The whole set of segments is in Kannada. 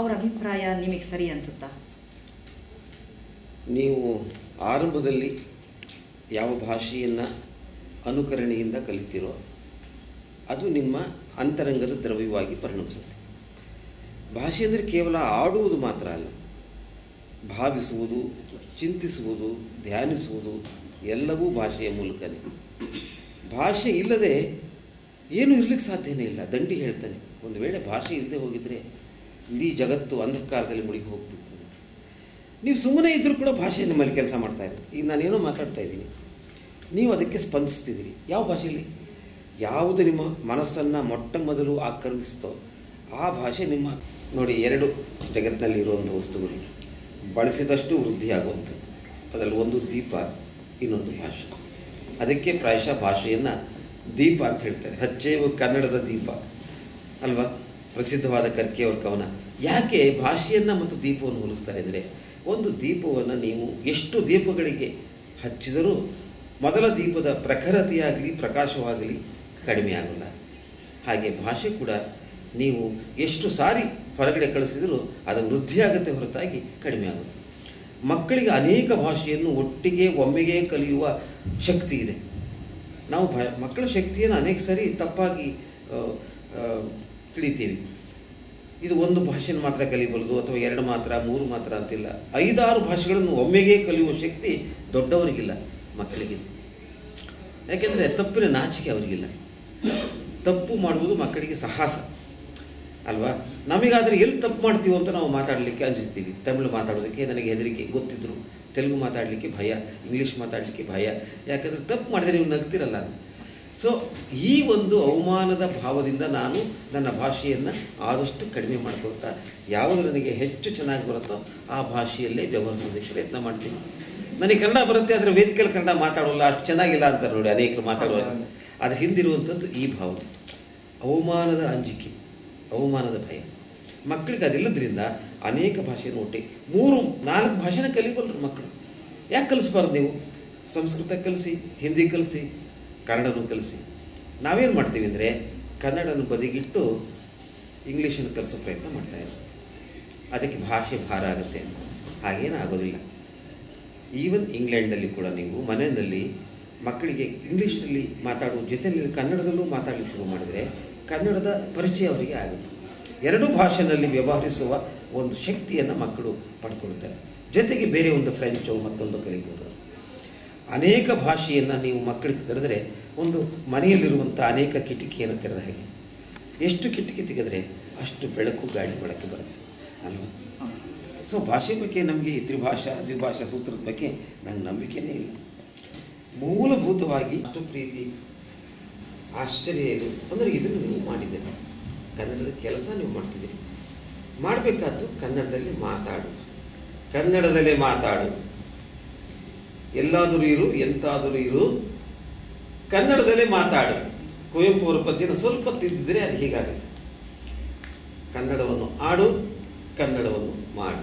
ಅವ್ರ ಅಭಿಪ್ರಾಯ ನಿಮಗೆ ಸರಿ ಅನ್ಸುತ್ತಾ? ನೀವು ಆರಂಭದಲ್ಲಿ ಯಾವ ಭಾಷೆಯನ್ನು ಅನುಕರಣೆಯಿಂದ ಕಲಿತಿರೋ ಅದು ನಿಮ್ಮ ಅಂತರಂಗದ ದ್ರವ್ಯವಾಗಿ ಪರಿಣಮಿಸುತ್ತೆ. ಭಾಷೆ ಅಂದರೆ ಕೇವಲ ಆಡುವುದು ಮಾತ್ರ ಅಲ್ಲ. ಭಾವಿಸುವುದು, ಚಿಂತಿಸುವುದು, ಧ್ಯಾನಿಸುವುದು ಎಲ್ಲವೂ ಭಾಷೆಯ ಮೂಲಕನೇ. ಭಾಷೆ ಇಲ್ಲದೆ ಏನೂ ಇರಲಿಕ್ಕೆ ಸಾಧ್ಯನೇ ಇಲ್ಲ. ದಂಡಿ ಹೇಳ್ತಾನೆ. ಒಂದು ವೇಳೆ ಭಾಷೆ ಇಲ್ಲದೆ ಹೋಗಿದ್ರೆ ಇಡೀ ಜಗತ್ತು ಅಂಧಕಾರದಲ್ಲಿ ಮುಳುಗಿ ಹೋಗ್ತಿತ್ತು. ನೀವು ಸುಮ್ಮನೆ ಇದ್ದರೂ ಕೂಡ ಭಾಷೆ ನಿಮ್ಮಲ್ಲಿ ಕೆಲಸ ಮಾಡ್ತಾ ಇರುತ್ತೆ. ಈಗ ನಾನೇನೋ ಮಾತಾಡ್ತಾ ಇದ್ದೀನಿ. ನೀವು ಅದಕ್ಕೆ ಸ್ಪಂದಿಸ್ತಿದ್ದೀರಿ. ಯಾವ ಭಾಷೆಯಲ್ಲಿ? ಯಾವುದು ನಿಮ್ಮ ಮನಸ್ಸನ್ನು ಮೊಟ್ಟ ಮೊದಲು ಆಕ್ರಮಿಸ್ತೋ ಆ ಭಾಷೆ ನಿಮ್ಮ ನೋಡಿ, ಎರಡು ಜಗತ್ತಿನಲ್ಲಿ ಇರುವಂಥ ವಸ್ತುಗಳು ಬಳಸಿದಷ್ಟು ವೃದ್ಧಿಯಾಗುವಂಥದ್ದು. ಅದರಲ್ಲಿ ಒಂದು ದೀಪ, ಇನ್ನೊಂದು ಭಾಷೆ. ಅದಕ್ಕೆ ಪ್ರಾಯಶಃ ಭಾಷೆಯನ್ನು ದೀಪ ಅಂತ ಹೇಳ್ತಾರೆ. ಹಚ್ಚೇವು ಕನ್ನಡದ ದೀಪ. ಅಲ್ವಾ? ಪ್ರಸಿದ್ಧವಾದ ಕರ್ಕೆಯವರ ಕವನ. ಯಾಕೆ ಭಾಷೆಯನ್ನು ಮತ್ತು ದೀಪವನ್ನು ಹೋಲಿಸ್ತಾರೆ ಅಂದರೆ, ಒಂದು ದೀಪವನ್ನು ನೀವು ಎಷ್ಟು ದೀಪಗಳಿಗೆ ಹಚ್ಚಿದರೂ ಮೊದಲ ದೀಪದ ಪ್ರಖರತೆಯಾಗಲಿ, ಪ್ರಕಾಶವಾಗಲಿ ಕಡಿಮೆ ಆಗೋಲ್ಲ. ಹಾಗೆ ಭಾಷೆ ಕೂಡ ನೀವು ಎಷ್ಟು ಸಾರಿ ಹೊರಗಡೆ ಕಳಿಸಿದರೂ ಅದು ವೃದ್ಧಿಯಾಗುತ್ತೆ ಹೊರತಾಗಿ ಕಡಿಮೆ ಆಗುತ್ತೆ. ಮಕ್ಕಳಿಗೆ ಅನೇಕ ಭಾಷೆಯನ್ನು ಒಟ್ಟಿಗೆ ಒಮ್ಮೆಗೆ ಕಲಿಯುವ ಶಕ್ತಿ ಇದೆ. ನಾವು ಮಕ್ಕಳ ಶಕ್ತಿಯನ್ನು ಅನೇಕ ಸಾರಿ ತಪ್ಪಾಗಿ ತಿಳಿತೀವಿ ಇದು ಒಂದು ಭಾಷೆನ ಮಾತ್ರ ಕಲಿಬಲ್ಲದು ಅಥವಾ ಎರಡು ಮಾತ್ರ, ಮೂರು ಮಾತ್ರ ಅಂತಿಲ್ಲ. ಐದಾರು ಭಾಷೆಗಳನ್ನು ಒಮ್ಮೆಗೆ ಕಲಿಯುವ ಶಕ್ತಿ ದೊಡ್ಡವರಿಗಿಲ್ಲ, ಮಕ್ಕಳಿಗೆ. ಯಾಕೆಂದರೆ ತಪ್ಪಿನ ನಾಚಿಕೆ ಅವರಿಗಿಲ್ಲ. ತಪ್ಪು ಮಾಡುವುದು ಮಕ್ಕಳಿಗೆ ಸಾಹಸ. ಅಲ್ವಾ? ನಮಗಾದರೆ ಎಲ್ಲಿ ತಪ್ಪು ಮಾಡ್ತೀವೋ ಅಂತ ನಾವು ಮಾತಾಡಲಿಕ್ಕೆ ಅಂಜಿಸ್ತೀವಿ. ತಮಿಳು ಮಾತಾಡೋದಕ್ಕೆ ನನಗೆ ಹೆದರಿಕೆ, ಗೊತ್ತಿದ್ರು. ತೆಲುಗು ಮಾತಾಡಲಿಕ್ಕೆ ಭಯ, ಇಂಗ್ಲೀಷ್ ಮಾತಾಡಲಿಕ್ಕೆ ಭಯ. ಯಾಕಂದರೆ ತಪ್ಪು ಮಾಡಿದರೆ ನೀವು ನಗ್ತಿರಲ್ಲ ಅಂತ. ಸೊ ಈ ಒಂದು ಅವಮಾನದ ಭಾವದಿಂದ ನಾನು ನನ್ನ ಭಾಷೆಯನ್ನು ಆದಷ್ಟು ಕಡಿಮೆ ಮಾಡ್ಕೊಳ್ತಾ, ಯಾವುದು ನನಗೆ ಹೆಚ್ಚು ಚೆನ್ನಾಗಿ ಬರುತ್ತೋ ಆ ಭಾಷೆಯಲ್ಲೇ ವ್ಯವಹರಿಸೋದಕ್ಕೆ ಪ್ರಯತ್ನ ಮಾಡ್ತೀನಿ. ನನಗೆ ಕನ್ನಡ ಬರುತ್ತೆ, ಆದರೆ ವೇದಿಕೆಯಲ್ಲಿ ಕನ್ನಡ ಮಾತಾಡೋಲ್ಲ, ಅಷ್ಟು ಚೆನ್ನಾಗಿಲ್ಲ ಅಂತಾರೆ ನೋಡಿ ಅನೇಕರು ಮಾತಾಡುವಾಗ ಅದ್ರ ಹಿಂದಿರುವಂಥದ್ದು ಈ ಭಾವ ಅವಮಾನದ ಅಂಜಿಕೆ, ಅವಮಾನದ ಭಯ. ಮಕ್ಕಳಿಗೆ ಅದಿಲ್ಲದ್ರಿಂದ ಅನೇಕ ಭಾಷೆ ಒಟ್ಟಿ, ಮೂರು, ನಾಲ್ಕು ಭಾಷೆನ ಕಲಿಬಲ್ಲರು ಮಕ್ಕಳು. ಯಾಕೆ ಕಲಿಸ್ಬಾರ್ದು ನೀವು? ಸಂಸ್ಕೃತ ಕಲಿಸಿ, ಹಿಂದಿ ಕಲಿಸಿ ಕನ್ನಡನೂ ಕಲಿಸಿ. ನಾವೇನು ಮಾಡ್ತೀವಿ ಅಂದರೆ ಕನ್ನಡನ ಬದಿಗಿಟ್ಟು ಇಂಗ್ಲೀಷನ್ನು ಕಲಿಸೋ ಪ್ರಯತ್ನ ಮಾಡ್ತಾ ಇದ್ದೀವಿ ಅದಕ್ಕೆ ಭಾಷೆ ಭಾರ ಆಗುತ್ತೆ ಹಾಗೇನು ಆಗೋದಿಲ್ಲ. ಈವನ್ ಇಂಗ್ಲೆಂಡಲ್ಲಿ ಕೂಡ ನೀವು ಮನೆಯಲ್ಲಿ ಮಕ್ಕಳಿಗೆ ಇಂಗ್ಲೀಷ್ನಲ್ಲಿ ಮಾತಾಡುವ ಜೊತೆಯಲ್ಲಿ ಕನ್ನಡದಲ್ಲೂ ಮಾತಾಡಲಿಕ್ಕೆ ಶುರು ಮಾಡಿದರೆ ಕನ್ನಡದ ಪರಿಚಯ ಅವರಿಗೆ ಆಗುತ್ತೆ. ಎರಡೂ ಭಾಷೆಯಲ್ಲಿ ವ್ಯವಹರಿಸುವ ಒಂದು ಶಕ್ತಿಯನ್ನು ಮಕ್ಕಳು ಪಡ್ಕೊಳ್ತಾರೆ. ಜೊತೆಗೆ ಬೇರೆ ಒಂದು ಫ್ರೆಂಚು ಮತ್ತೊಂದು ಕಲಿಬೋದು. ಅನೇಕ ಭಾಷೆಯನ್ನು ನೀವು ಮಕ್ಕಳಿಗೆ ತೆರೆದರೆ ಒಂದು ಮನೆಯಲ್ಲಿರುವಂಥ ಅನೇಕ ಕಿಟಕಿಯನ್ನು ತೆರೆದ ಹಾಗೆ. ಎಷ್ಟು ಕಿಟಕಿ ತೆಗೆದರೆ ಅಷ್ಟು ಬೆಳಕು ಗಾಳಿ ಬೆಳಕು ಬರುತ್ತೆ. ಅಲ್ವಾ? ಸೊ ಭಾಷೆ ಬಗ್ಗೆ ನಮಗೆ ಈ ತ್ರಿಭಾಷಾ, ದ್ವಿಭಾಷಾ ಸೂತ್ರದ ಬಗ್ಗೆ ನಂಗೆ ನಂಬಿಕೆನೇ ಇಲ್ಲ. ಮೂಲಭೂತವಾಗಿ ಅಷ್ಟು ಪ್ರೀತಿ, ಆಶ್ಚರ್ಯ ಇದು. ಅಂದರೆ ಇದನ್ನು ನೀವು ಮಾಡಿದ್ದೀರಿ. ಕನ್ನಡದ ಕೆಲಸ ನೀವು ಮಾಡ್ತಿದ್ದೀರಿ. ಮಾಡಬೇಕಾದ್ದು ಕನ್ನಡದಲ್ಲಿ ಮಾತಾಡು. ಕನ್ನಡದಲ್ಲೇ ಮಾತಾಡು. ಎಲ್ಲಾದರೂ ಇರು, ಎಂತಾದರೂ ಇರು. ಕನ್ನಡದಲ್ಲೇ ಮಾತಾಡಿ. ಕುವೆಂಪು ಅವರ ಪದ್ಯನ ಸ್ವಲ್ಪ ತಿದ್ದಿದ್ರೆ ಅದು ಹೀಗಾಗುತ್ತೆ. ಕನ್ನಡವನ್ನು ಆಡು ಕನ್ನಡವನ್ನು ಮಾಡು.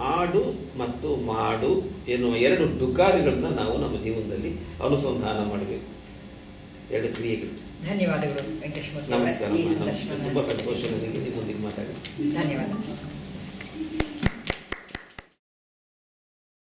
ಆಡು ಮತ್ತು ಮಾಡು ಎನ್ನುವ ಎರಡು ಡುಕಾರಿಗಳನ್ನ ನಾವು ನಮ್ಮ ಜೀವನದಲ್ಲಿ ಅನುಸಂಧಾನ ಮಾಡಬೇಕು. ಎರಡು ಕ್ರಿಯೆಗಳು. ಧನ್ಯವಾದಗಳು ನಮಸ್ಕಾರ ತುಂಬಾ ಸಂತೋಷ ನಿಮ್ಮೊಂದಿಗೆ ಮಾತಾಡಿ ಧನ್ಯವಾದ